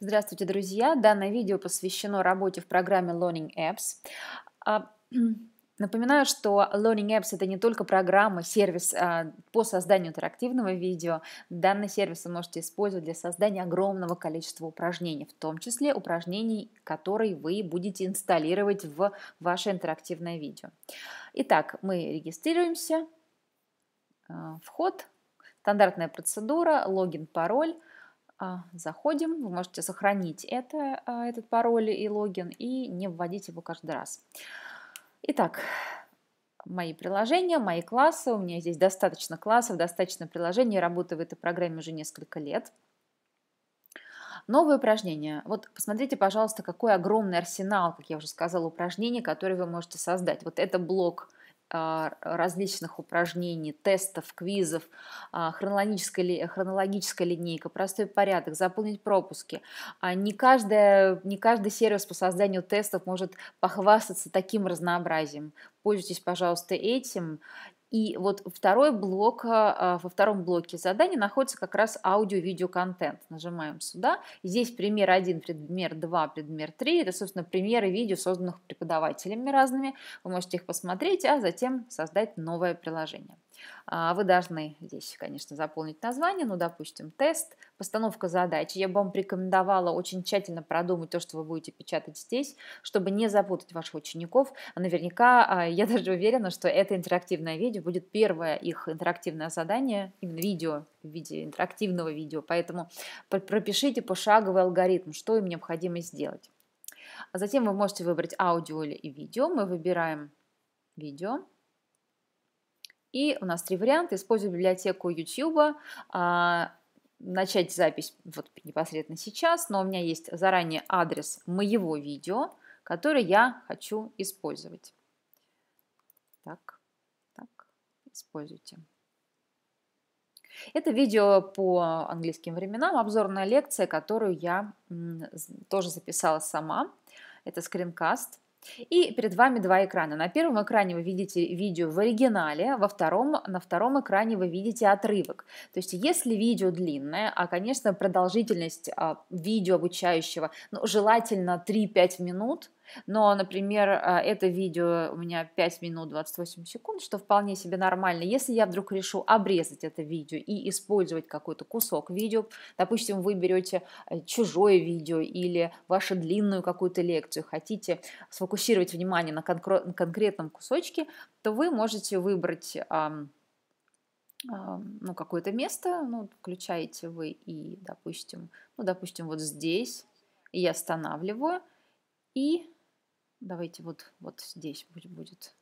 Здравствуйте, друзья! Данное видео посвящено работе в программе Learning Apps. А, напоминаю, что Learning Apps – это не только программа, сервис а, по созданию интерактивного видео. Данный сервис вы можете использовать для создания огромного количества упражнений, в том числе упражнений, которые вы будете инсталлировать в ваше интерактивное видео. Итак, мы регистрируемся. А, вход, стандартная процедура, логин, пароль – заходим, вы можете сохранить это, а, этот пароль и логин и не вводить его каждый раз. Итак, мои приложения, мои классы. У меня здесь достаточно классов, достаточно приложений. Я работаю в этой программе уже несколько лет. Новые упражнения. Вот посмотрите, пожалуйста, какой огромный арсенал, как я уже сказала, упражнений, которые вы можете создать. Вот это блок а, различных упражнений, тестов, квизов, а, хронологическая, хронологическая линейка, простой порядок, заполнить пропуски. А не, каждая, не каждый сервис по созданию тестов может похвастаться таким разнообразием. Пользуйтесь, пожалуйста, этим и вот второй блок, а, во втором блоке заданий находится как раз аудио-видео-контент. Нажимаем сюда. Здесь пример 1, пример 2, пример 3. Это, собственно, примеры видео, созданных преподавателями разными. Вы можете их посмотреть, а затем создать новое приложение. А, вы должны здесь, конечно, заполнить название, ну, допустим, тест, постановка задачи. Я бы вам рекомендовала очень тщательно продумать то, что вы будете печатать здесь, чтобы не запутать ваших учеников. А наверняка, а, я даже уверена, что это интерактивное видео будет первое их интерактивное задание, именно видео, в виде интерактивного видео. Поэтому пропишите пошаговый алгоритм, что им необходимо сделать. Затем вы можете выбрать аудио или видео. Мы выбираем видео. И у нас три варианта. Использую библиотеку YouTube, а, начать запись вот непосредственно сейчас, но у меня есть заранее адрес моего видео, который я хочу использовать. Так, так, используйте. Это видео по английским временам, обзорная лекция, которую я тоже записала сама. Это скринкаст. И перед вами два экрана. На первом экране вы видите видео в оригинале, во втором, на втором экране вы видите отрывок. То есть если видео длинное, а, конечно, продолжительность а, видео обучающего ну, желательно 3-5 минут, но, например, а, это видео у меня 5 минут 28 секунд, что вполне себе нормально. Если я вдруг решу обрезать это видео и использовать какой-то кусок видео, допустим, вы берете э, чужое видео или вашу длинную какую-то лекцию, хотите сфокусировать внимание на конкретном кусочке, то вы можете выбрать ну, какое-то место, ну, включаете вы и, допустим, ну, допустим, вот здесь, я останавливаю, и Давайте вот, вот здесь будет.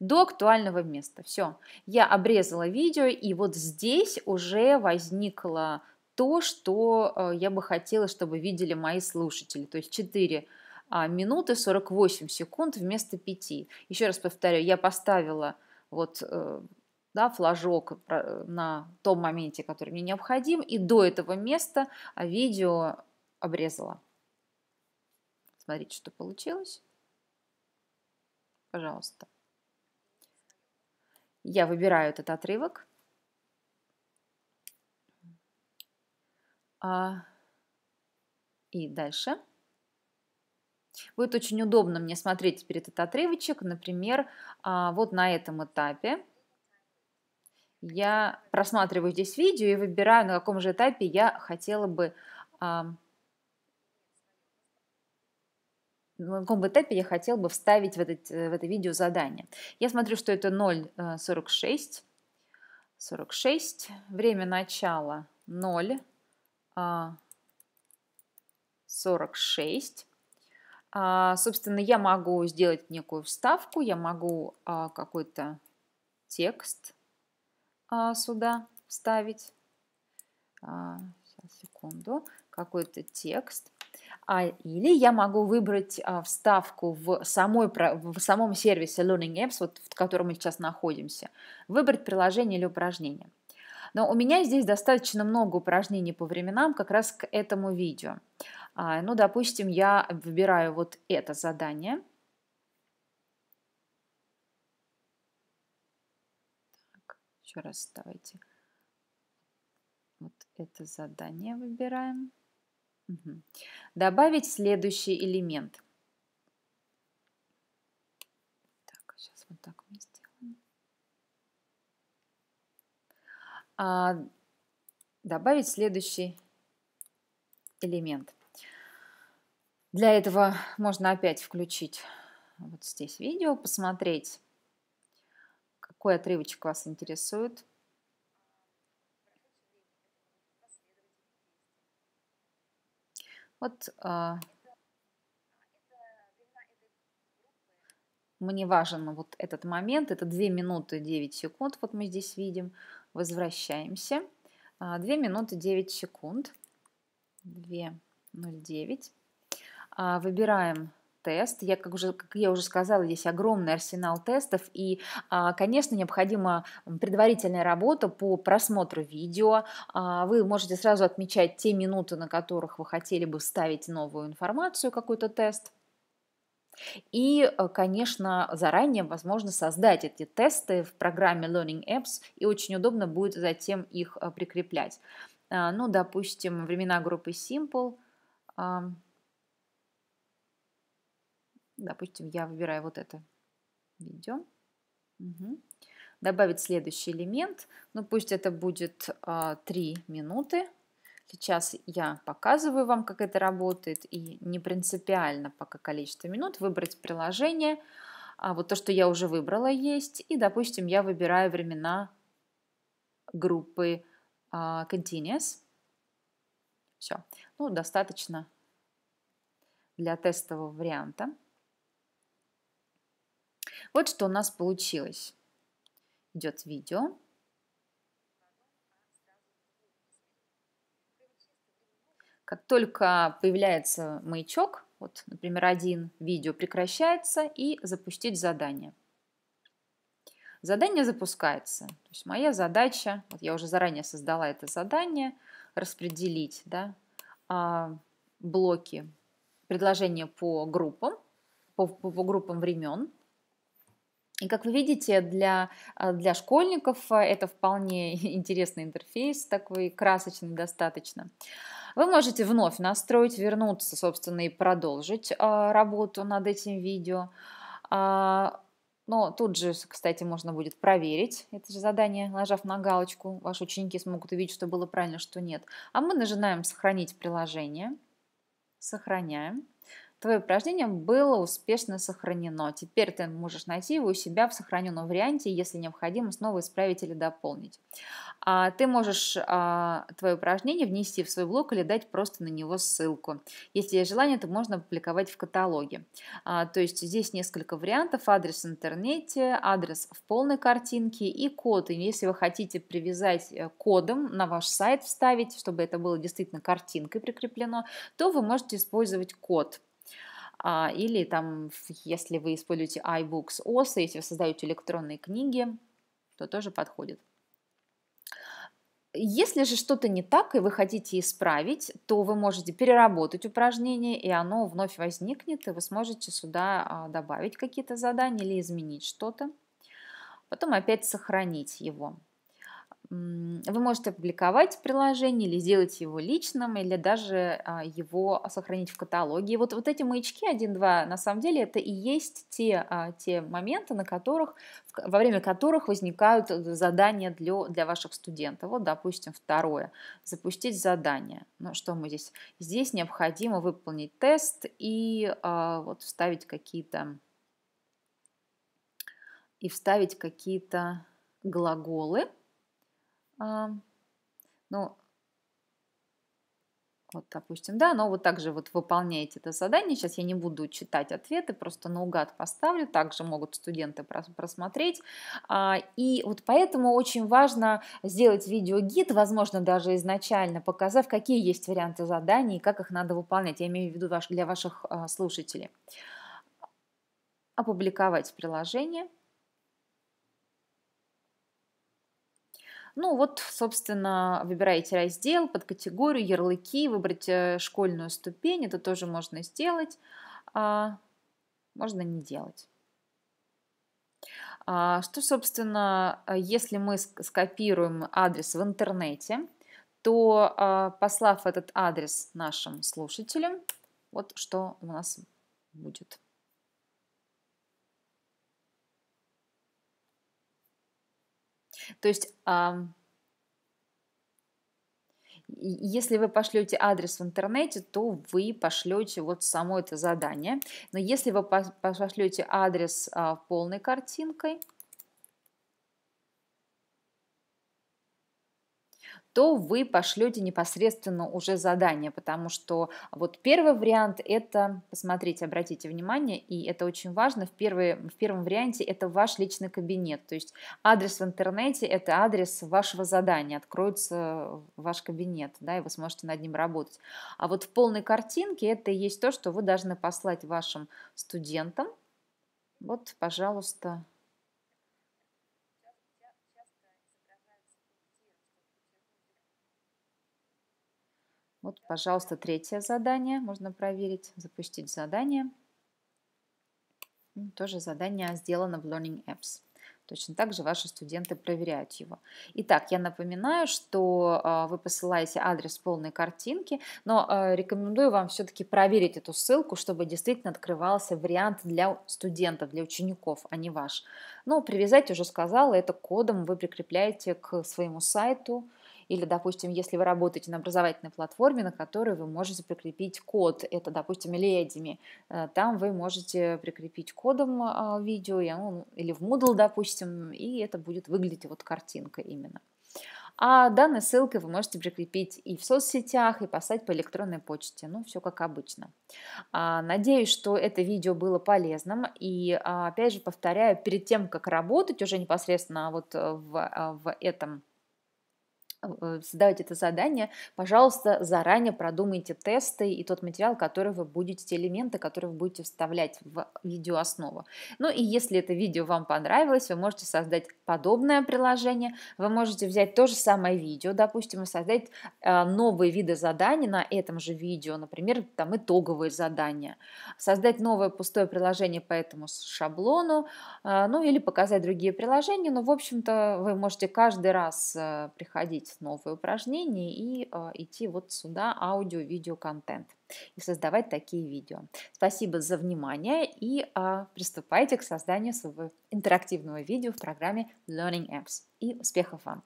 До актуального места. Все. Я обрезала видео, и вот здесь уже возникло то, что э, я бы хотела, чтобы видели мои слушатели. То есть 4 а, минуты 48 секунд вместо 5. Еще раз повторю, я поставила вот э, да, флажок на том моменте, который мне необходим, и до этого места а, видео обрезала. Смотрите, что получилось пожалуйста. Я выбираю этот отрывок. А, и дальше. Будет очень удобно мне смотреть теперь этот отрывочек. Например, а, вот на этом этапе я просматриваю здесь видео и выбираю, на каком же этапе я хотела бы а, на каком этапе я хотел бы вставить в, этот, э, в это видео задание. Я смотрю, что это 0,46. 46. Время начала 0. 46. А, а, собственно, я могу сделать некую вставку, я могу а, какой-то текст сюда вставить. Сейчас, секунду. Какой-то текст. А, или я могу выбрать а, вставку в, самой, в самом сервисе Learning Apps, вот, в котором мы сейчас находимся, выбрать приложение или упражнение. Но у меня здесь достаточно много упражнений по временам как раз к этому видео. А, ну, допустим, я выбираю вот это задание. Так, еще раз давайте. Вот это задание выбираем. Добавить следующий элемент. Так, сейчас вот так мы сделаем. А, добавить следующий элемент. Для этого можно опять включить вот здесь видео, посмотреть, какой отрывочек вас интересует. Вот а, мне важен вот этот момент, это 2 минуты 9 секунд, вот мы здесь видим. Возвращаемся. 2 а, минуты 9 секунд. 2.09. А, выбираем тест. Я, как, уже, как я уже сказала, здесь огромный арсенал тестов, и, а, конечно, необходима предварительная работа по просмотру видео. А, вы можете сразу отмечать те минуты, на которых вы хотели бы вставить новую информацию, какой-то тест. И, конечно, заранее возможно создать эти тесты в программе Learning Apps, и очень удобно будет затем их прикреплять. Ну, допустим, времена группы Simple – Допустим, я выбираю вот это видео. Угу. Добавить следующий элемент. Ну, пусть это будет а, 3 минуты. Сейчас я показываю вам, как это работает, и не принципиально пока количество минут. Выбрать приложение. А вот то, что я уже выбрала, есть. И, допустим, я выбираю времена группы а, Continuous. Все. Ну, достаточно для тестового варианта. Вот что у нас получилось. Идет видео. Как только появляется маячок, вот, например, один видео прекращается и запустить задание. Задание запускается. То есть моя задача, вот я уже заранее создала это задание, распределить да, а, блоки предложения по группам, по, по, по группам времен. И как вы видите, для, а, для школьников а, это вполне интересный интерфейс, такой красочный достаточно. Вы можете вновь настроить, вернуться, собственно, и продолжить а, работу над этим видео. Но тут же, кстати, можно будет проверить это же задание, нажав на галочку. Ваши ученики смогут увидеть, что было правильно, что нет. А мы нажимаем «Сохранить приложение». Сохраняем твое упражнение было успешно сохранено. Теперь ты можешь найти его у себя в сохраненном варианте, если необходимо снова исправить или дополнить. А ты можешь а, твое упражнение внести в свой блог или дать просто на него ссылку. Если есть желание, то можно опубликовать в каталоге. А, то есть здесь несколько вариантов. Адрес в интернете, адрес в полной картинке и код. И если вы хотите привязать э, кодом на ваш сайт, вставить, чтобы это было действительно картинкой прикреплено, то вы можете использовать код. А, или там, если вы используете iBooks OS, если вы создаете электронные книги, то тоже подходит. Если же что-то не так, и вы хотите исправить, то вы можете переработать упражнение, и оно вновь возникнет, и вы сможете сюда а, добавить какие-то задания или изменить что-то. Потом опять сохранить его. Вы можете опубликовать приложение или сделать его личным, или даже а, его сохранить в каталоге. Вот, вот эти маячки 1-2, на самом деле, это и есть те, а, те моменты, на которых, во время которых возникают задания для, для ваших студентов. Вот, допустим, второе. Запустить задание. Ну, что мы здесь? Здесь необходимо выполнить тест и а, вот вставить какие-то и вставить какие-то глаголы, а, ну, вот, допустим, да, но вот также вот выполняете это задание. Сейчас я не буду читать ответы, просто наугад поставлю. Также могут студенты просмотреть. А, и вот поэтому очень важно сделать видеогид, возможно, даже изначально показав, какие есть варианты заданий как их надо выполнять. Я имею в виду для ваших а, слушателей. Опубликовать приложение – Ну вот, собственно, выбираете раздел под категорию, ярлыки, выбрать э, школьную ступень, это тоже можно сделать, а можно не делать. А, что, собственно, если мы скопируем адрес в интернете, то а, послав этот адрес нашим слушателям, вот что у нас будет. То есть если вы пошлете адрес в интернете, то вы пошлете вот само это задание. Но если вы пошлете адрес а, полной картинкой, то вы пошлете непосредственно уже задание, потому что вот первый вариант это, посмотрите, обратите внимание, и это очень важно, в, первый, в первом варианте это ваш личный кабинет, то есть адрес в интернете это адрес вашего задания, откроется ваш кабинет, да, и вы сможете над ним работать. А вот в полной картинке это и есть то, что вы должны послать вашим студентам. Вот, пожалуйста, Вот, пожалуйста, третье задание. Можно проверить, запустить задание. Тоже задание сделано в Learning Apps. Точно так же ваши студенты проверяют его. Итак, я напоминаю, что э, вы посылаете адрес полной картинки, но э, рекомендую вам все-таки проверить эту ссылку, чтобы действительно открывался вариант для студентов, для учеников, а не ваш. Но привязать, уже сказала, это кодом вы прикрепляете к своему сайту, или, допустим, если вы работаете на образовательной платформе, на которой вы можете прикрепить код, это, допустим, Ледими, э, там вы можете прикрепить кодом а, видео, или в Moodle, допустим, и это будет выглядеть вот картинка именно. А данной ссылкой вы можете прикрепить и в соцсетях, и послать по электронной почте. Ну, все как обычно. А, надеюсь, что это видео было полезным. И, а, опять же, повторяю, перед тем, как работать уже непосредственно вот в, в этом Э, сдавать это задание, пожалуйста, заранее продумайте тесты и тот материал, который вы будете, те элементы, которые вы будете вставлять в видеооснову. Ну и если это видео вам понравилось, вы можете создать подобное приложение, вы можете взять то же самое видео, допустим, и создать э, новые виды заданий на этом же видео, например, там итоговые задания, создать новое пустое приложение по этому шаблону, э, ну или показать другие приложения, но, в общем-то, вы можете каждый раз приходить новые упражнения и э, идти вот сюда аудио-видео контент и создавать такие видео. Спасибо за внимание и э, приступайте к созданию своего интерактивного видео в программе Learning Apps. И успехов вам!